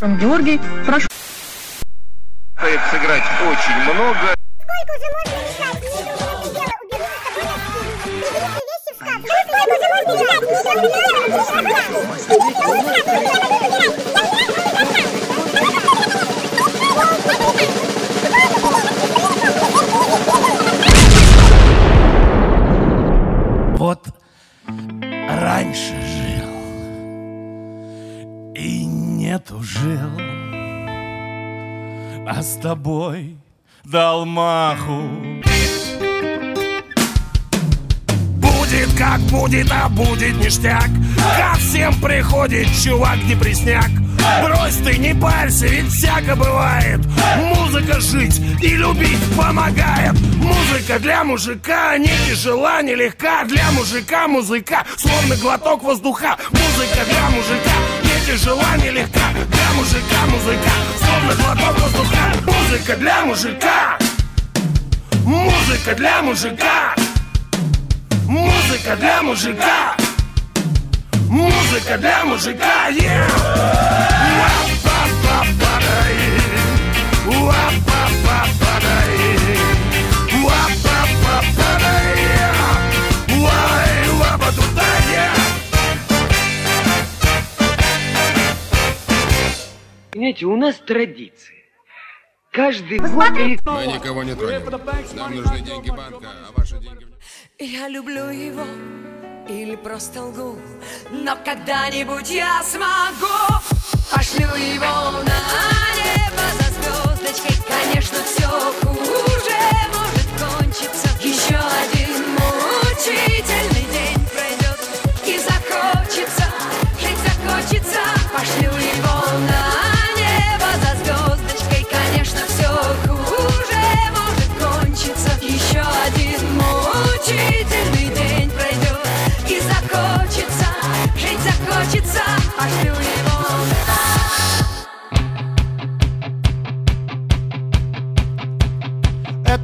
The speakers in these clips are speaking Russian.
Георгий, прошу. Стоит сыграть очень много. Сколько уже можно мешать? Не думайте дело, уберу за собой носки. Приберите вещи в шкаф. Сколько уже можно мешать? Не думайте дело, уберу за собой носки. Приберите вещи и нету жил, а с тобой дал маху. Будет как будет, а будет ништяк. Ко всем приходит чувак депресняк Брось ты, не парься, ведь всяко бывает. Музыка жить и любить помогает. Музыка для мужика не тяжела, не легка. Для мужика музыка, словно глоток воздуха. Музыка для мужика не тяжела, не легка Для мужика музыка, словно глоток воздуха. Музыка для мужика. Музыка для мужика. Музыка для мужика. Музыка для мужика. Yeah! Понимаете, у нас традиция. Каждый год. Мы никого не тронем. Нам нужны деньги банка, а ваши деньги... Я люблю его или просто лгу, но когда-нибудь я смогу. Пошлю его на небо за звездочкой,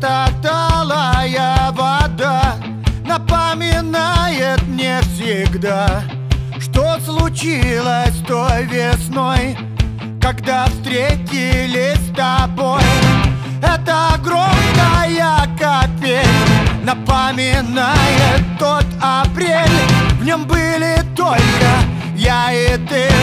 Это талая вода Напоминает мне всегда Что случилось той весной Когда встретились с тобой. Это огромная капель Напоминает тот апрель. В нем были только я и ты